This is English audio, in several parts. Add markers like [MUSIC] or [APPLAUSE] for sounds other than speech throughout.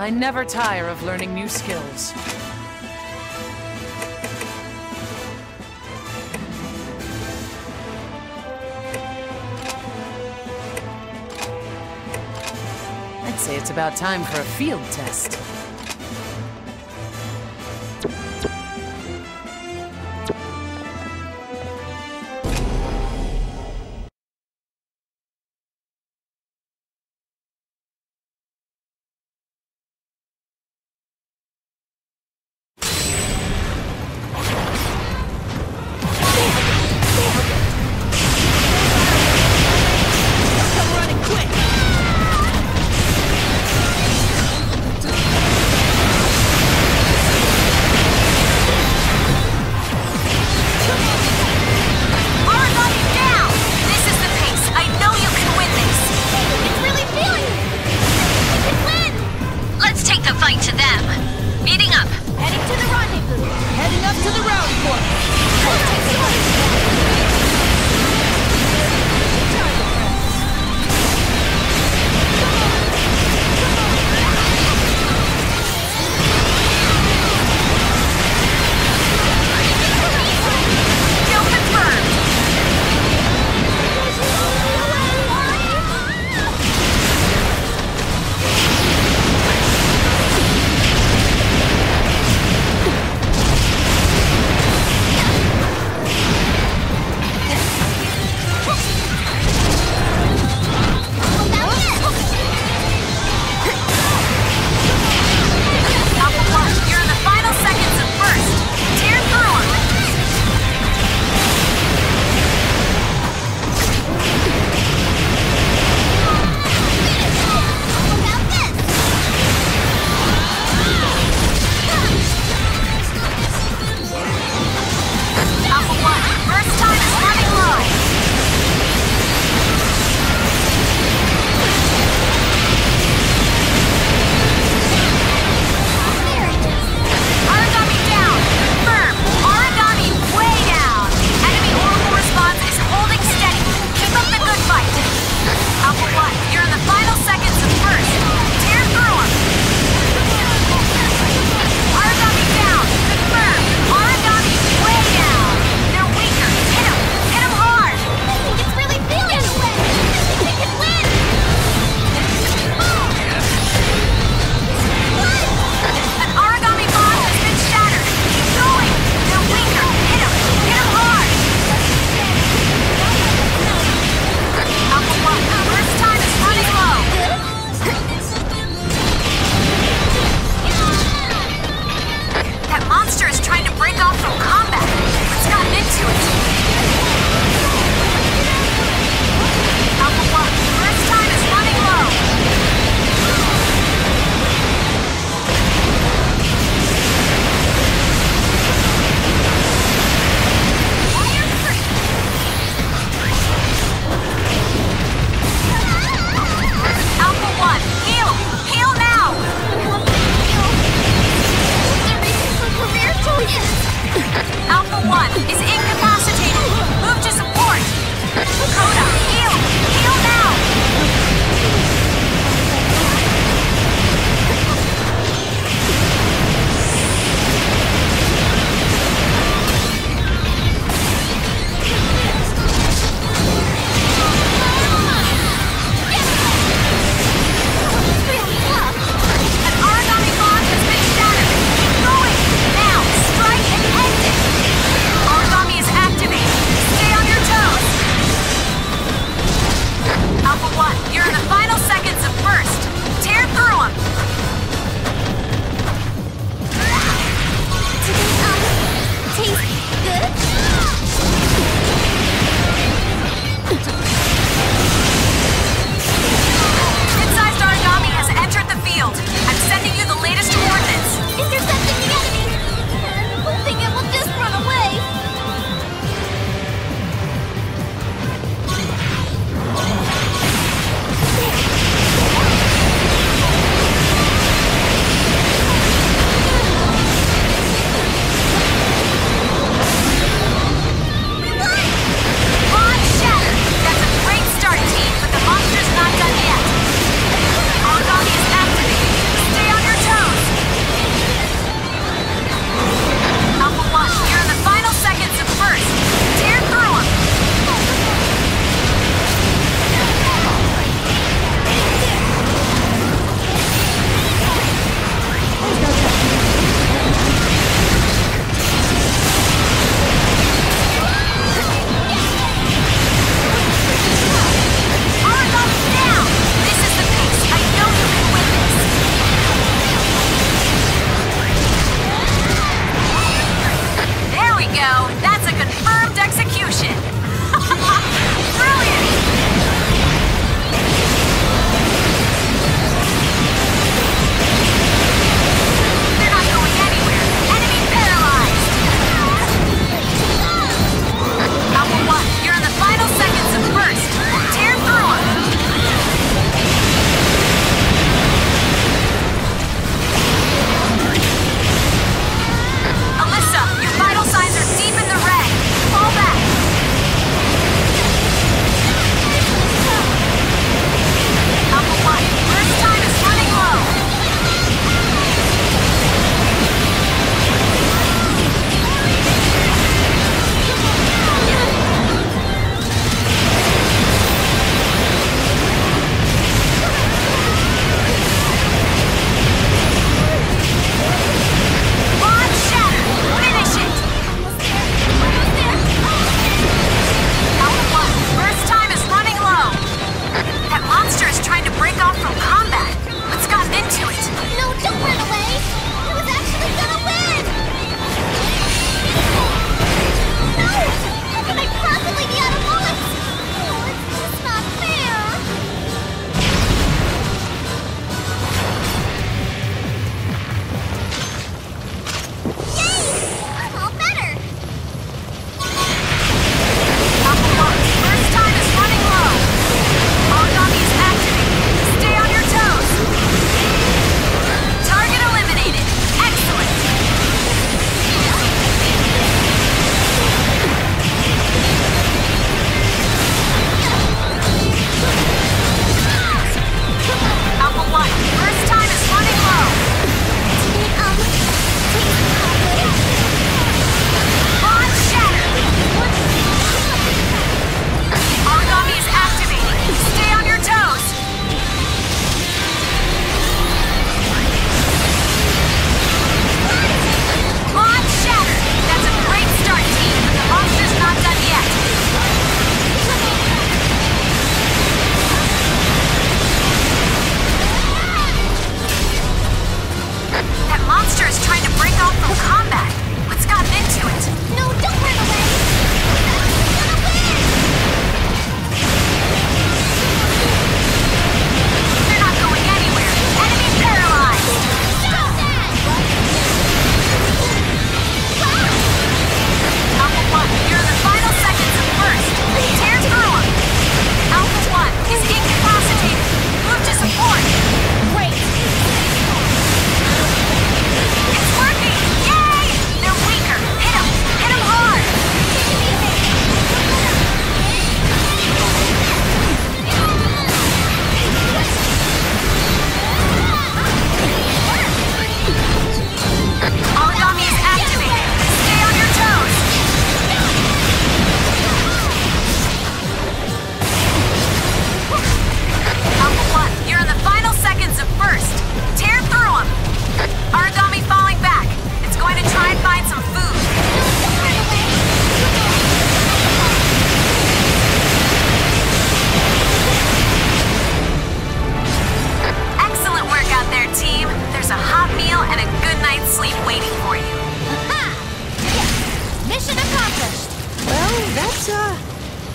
I never tire of learning new skills. I'd say it's about time for a field test.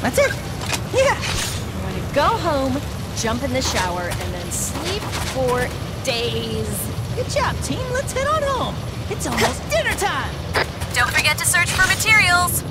That's it. Yeah. I'm gonna go home, jump in the shower, and then sleep for days. Good job, team. Let's head on home. It's [LAUGHS] almost dinner time. Don't forget to search for materials.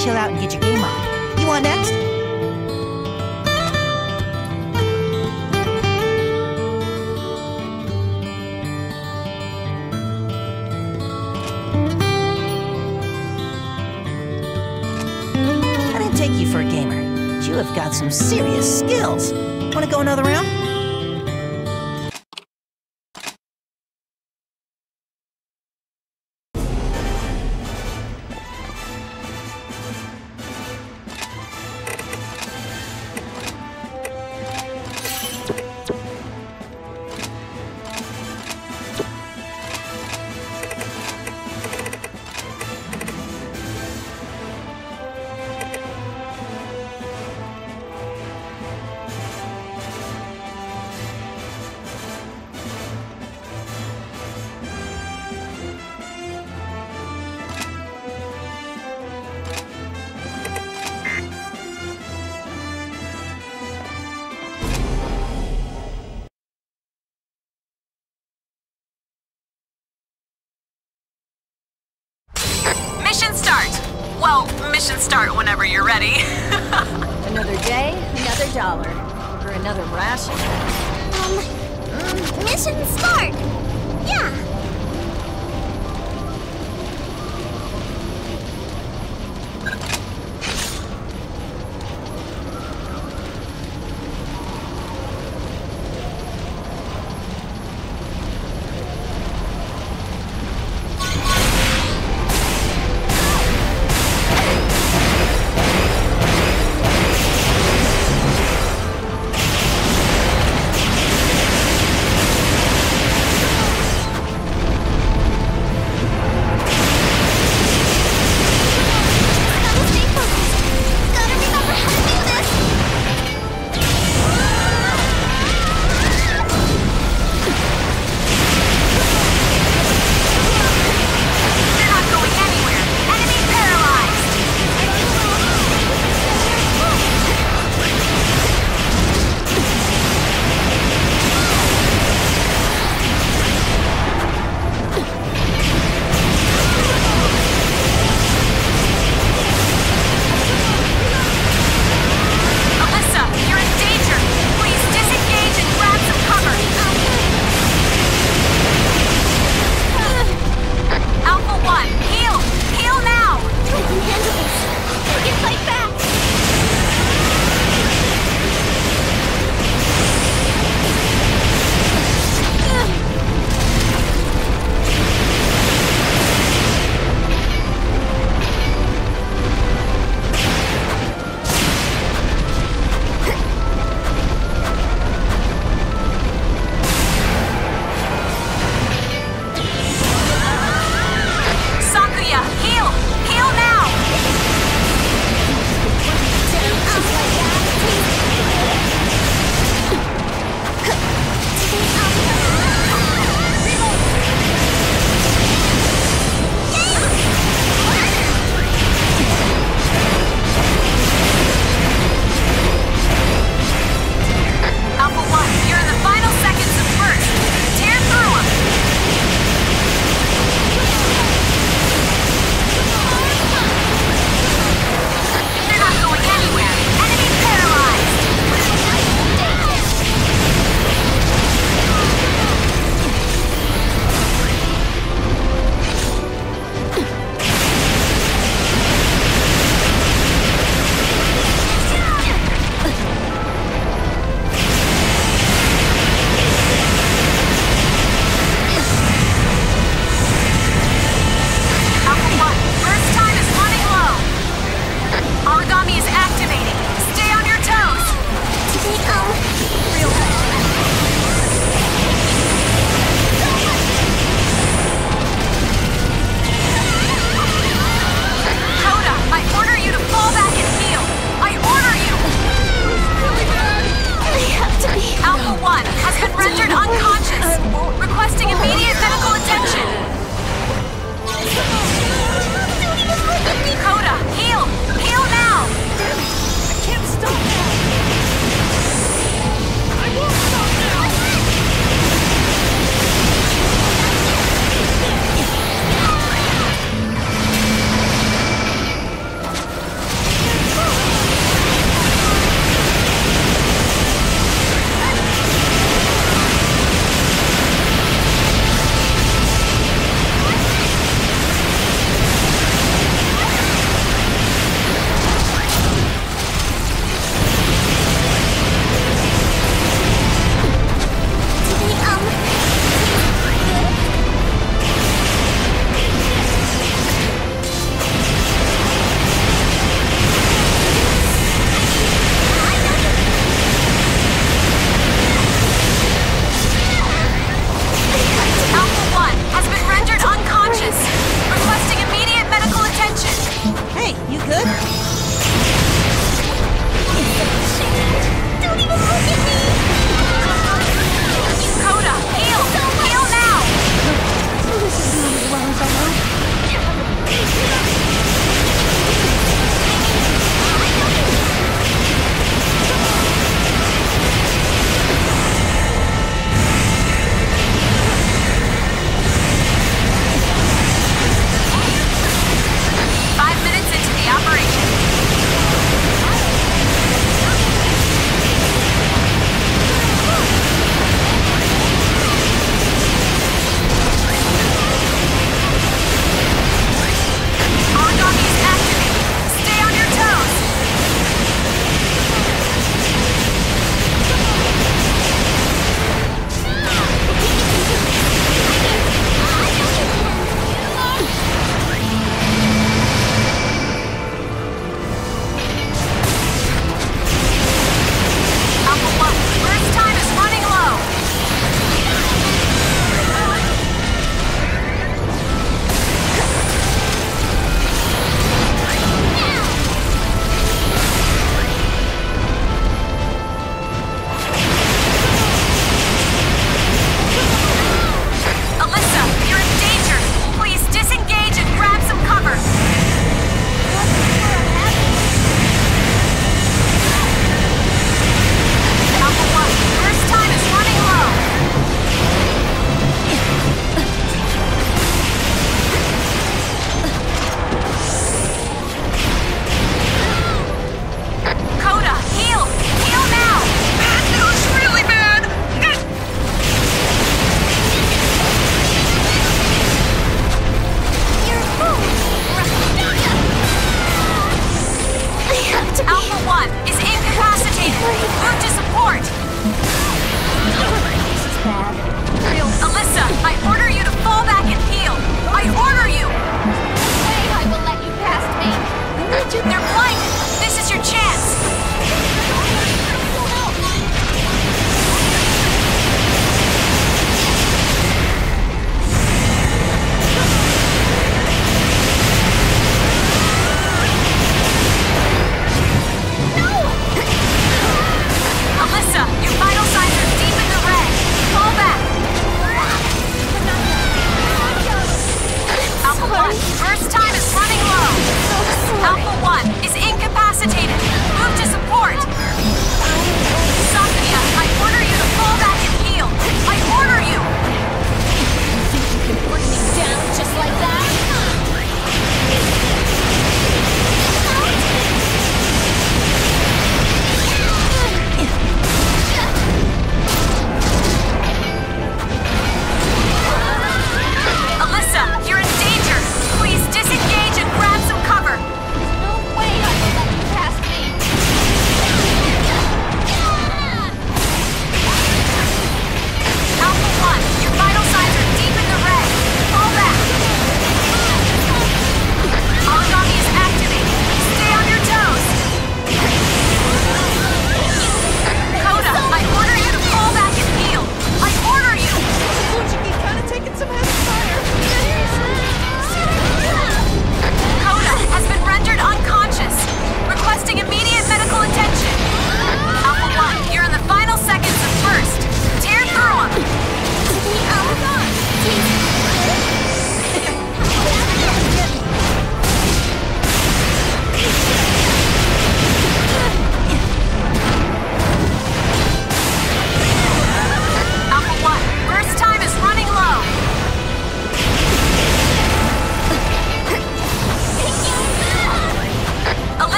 Chill out and get your game on. You want next? I didn't take you for a gamer, but you have got some serious skills. Wanna go another round? Whenever you're ready. [LAUGHS] Another day, another dollar. Or another ration. Um, mm, mission start. Yeah.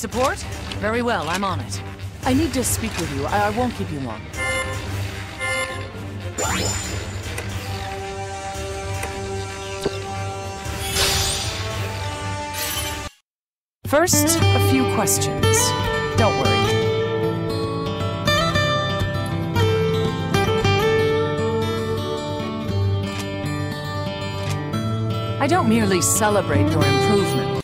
support? Very well, I'm on it. I need to speak with you. I, I won't keep you long. First, a few questions. Don't worry. I don't merely celebrate your improvement.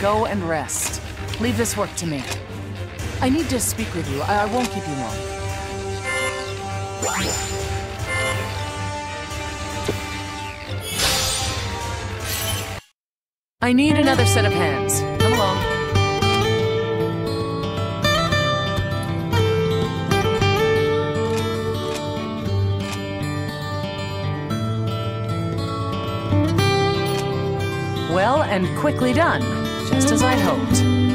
Go and rest. Leave this work to me. I need to speak with you. I, I won't keep you long. I need another set of hands. Come along. Well and quickly done, just as I hoped.